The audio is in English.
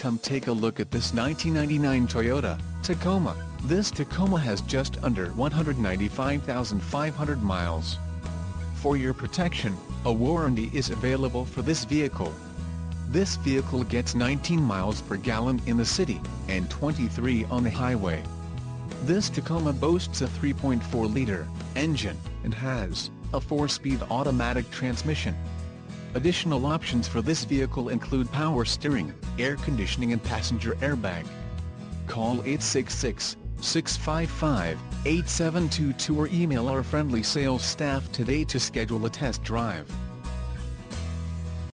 Come take a look at this 1999 Toyota Tacoma. This Tacoma has just under 195,500 miles. For your protection, a warranty is available for this vehicle. This vehicle gets 19 miles per gallon in the city, and 23 on the highway. This Tacoma boasts a 3.4-liter engine, and has a 4-speed automatic transmission. Additional options for this vehicle include power steering, air conditioning and passenger airbag. Call 866-655-8722 or email our friendly sales staff today to schedule a test drive.